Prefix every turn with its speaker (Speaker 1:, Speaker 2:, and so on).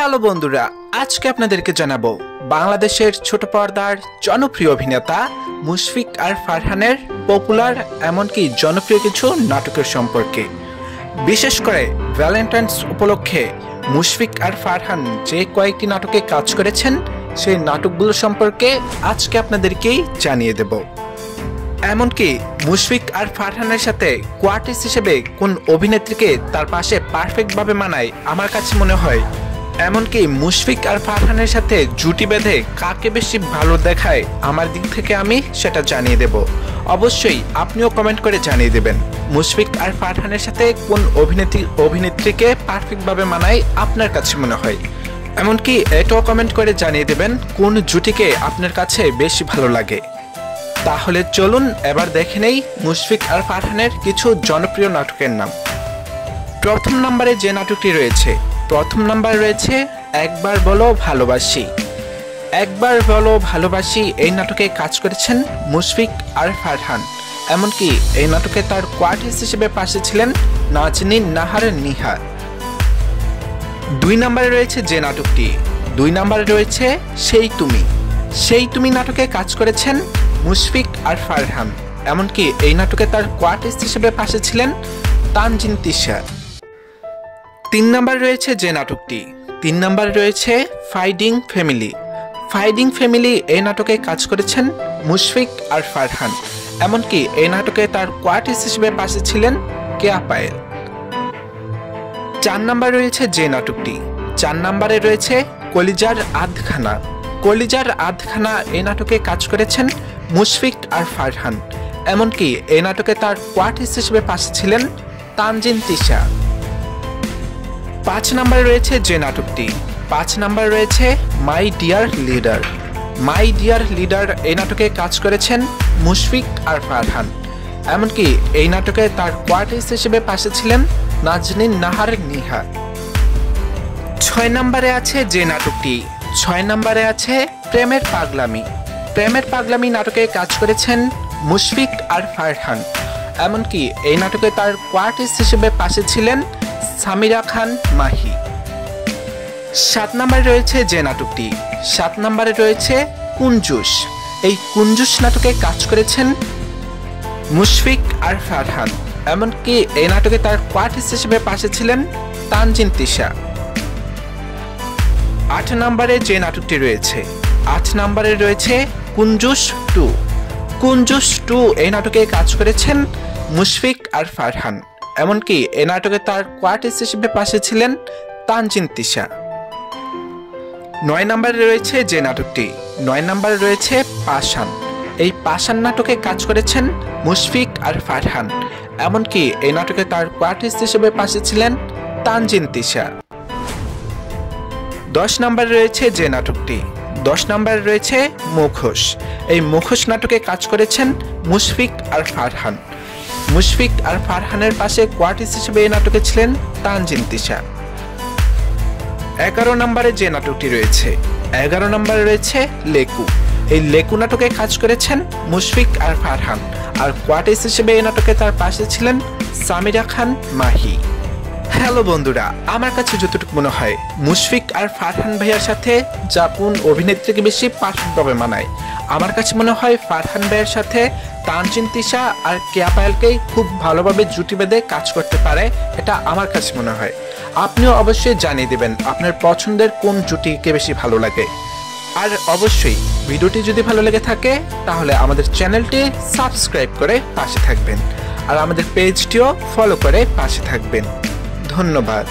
Speaker 1: Hello বন্ধুরা, আজকে আপনাদেরকে জানাব বাংলাদেশের ছোট পর্দার জনপ্রিয় অভিনেতা মুশফিক আর ফারহানের পপুলার এমনকি জনপ্রিয় কিছু নাটকের সম্পর্কে। বিশেষ করে ভ্যালেন্টাইন্স উপলক্ষে মুশফিক আর ফারহান যে কয়েকটি নাটকে কাজ করেছেন, সেই নাটকগুলো সম্পর্কে আজকে আপনাদেরকেই জানিয়ে দেব। এমনকি মুশফিক আর ফারহানের সাথে কোয়ার্টিস হিসেবে কোন অভিনেত্রীকে তার পাশে পারফেক্টভাবে মানায়, আমার কাছে মনে হয় এমনকি মুশফিক আর ফারহানের সাথে জুটি বেঁধে কাকে বেশি ভালো দেখায় আমার দিক থেকে আমি সেটা জানিয়ে দেব। অবশ্যই আপনিও কমেন্ট করে জানিয়ে দেবেন, মুশফিক আর ফারহানের সাথে কোন অভিনেত্রী, অভিনেত্রীকে পারফেক্টভাবে মানায় আপনার কাছে মনে হয়? এমনকি এটাও কমেন্ট করে জানিয়ে দেবেন কোন জুটিকে আপনার কাছে বেশি ভালো লাগে। তাহলে চলুন এবার দেখে নেই মুশফিক আর ফারহানের কিছু জনপ্রিয় নাটকের নাম। প্রথম নম্বরে যে নাটকটি রয়েছে প্রথম নাম্বার রয়েছে, একবার বলো ভালোবাসি। একবার বলো ভালোবাসি এই নাটকে কাজ করেছেন মুশফিক আর ফারহান। এমনকি এই নাটকে তার কোয়ার্টিস্ট হিসেবে পাশে ছিলেন নাজনীন নাহার নিহা। দুই নম্বরে রয়েছে যে নাটকটি। দুই নম্বরে রয়েছে, সেই তুমি। সেই তুমি নাটকে কাজ করেছেন মুশফিক আর ফারহান। এমনকি এই নাটকে তার কোয়ার্টিস্ট হিসেবে পাশে ছিলেন তানজিন তিশা। তিন নাম্বার রয়েছে যে নাটকটি। তিন নাম্বার রয়েছে ফাইডিং ফ্যামিলি ফাইডিং ফ্যামিলি এই নাটকে কাজ করেছেন মুশফিক আর ফারহান। এমনকি এই নাটকে তার কোয়ার্টিস্ট হিসেবে পাশে ছিলেন কেয়া পায়েল। চার নাম্বার রয়েছে যে নাটকটি। চার নাম্বারে রয়েছে কলিজার আধখানা। কলিজার আধখানা এই নাটকে কাজ করেছেন মুশফিক আর ফারহান। এমনকি এই নাটকে তার কোয়ার্টিস্ট হিসেবে পাশে ছিলেন তানজিন তিশা। পাঁচ নাম্বারে রয়েছে যে নাটকটি। পাঁচ নাম্বার রয়েছে my dear leader. My dear leader এই নাটকে কাজ করেছেন মুশফিক আর ফারহান। এমনকি এই নাটকে তার কোয়ার্টিস্ট হিসেবে পাশে ছিলেন নাজনীন নাহার নিহা। ছয় নম্বরে আছে যে নাটকটি। ছয় নম্বরে আছে প্রেমের পাগলামি। প্রেমের পাগলামি নাটকে কাজ করেছেন মুশফিক আর ফারহান। এমনকি এই নাটকে তার কোয়ার্টিস্ট হিসেবে পাশে ছিলেন সামিরা খান মাহি। সাত নম্বরে রয়েছে যে নাটকটি। সাত নম্বরে রয়েছে কুঞ্জুস। এই কুঞ্জুস নাটকে কাজ করেছেন মুশফিক আর ফারহান। এমনকি এই নাটকে তার কোয়ার্টিস্ট হিসেবে পাশে ছিলেন তানজিন তিশা। আট নম্বরে যে নাটকটি রয়েছে, আট নম্বরে রয়েছে কুঞ্জুস টু। কুঞ্জুস টু এই নাটকে কাজ করেছেন মুশফিক আর ফারহান। এমনকি এ নাটকে তার কোয়ার্টিস্ট হিসেবে পাশে ছিলেন তানজিন তিশা। নয় নম্বরে রয়েছে যে নাটকটি, নয় নম্বরে রয়েছে পাশান এই পাশান নাটকে কাজ করেছেন মুশফিক আর ফারহান। এমনকি এই নাটকে তার কোয়ার্টিস্ট হিসেবে পাশে ছিলেন তানজিন তিশা। দশ নম্বরে রয়েছে যে নাটকটি, দশ নম্বরে রয়েছে মুখোশ। এই মুখোশ নাটকে কাজ করেছেন মুশফিক আর ফারহান। মুশফিক আর ফারহানের পাশে কোয়ার্টিস হিসেবে এই নাটকে ছিলেন তানজিন তিশা। এগারো নম্বরে যে নাটকটি রয়েছে, এগারো নম্বরে রয়েছে লেকু। এই লেকু নাটকে কাজ করেছেন মুশফিক আর ফারহান আর কোয়ার্টিস হিসেবে এই নাটকে তার পাশে ছিলেন সামিরা খান মাহি। হ্যালো বন্ধুরা, আমার কাছে যতটুকু মনে হয়, মুশফিক আর ফারহান ভাইয়ার সাথে জাপুন অভিনেত্রীকে বেশি পারফেক্টভাবে মানায়। আমার কাছে মনে হয় ফারহান ভাইয়ের সাথে তানজিন, তিশা আর কেয়া পায়েলকেই খুব ভালোভাবে জুটি বেঁধে কাজ করতে পারে এটা আমার কাছে মনে হয়। আপনিও অবশ্যই জানিয়ে দেবেন আপনার পছন্দের কোন জুটিকে বেশি ভালো লাগে। আর অবশ্যই ভিডিওটি যদি ভালো লেগে থাকে, তাহলে আমাদের চ্যানেলটি সাবস্ক্রাইব করে পাশে থাকবেন। আর আমাদের পেজটিও ফলো করে পাশে থাকবেন। ধন্যবাদ।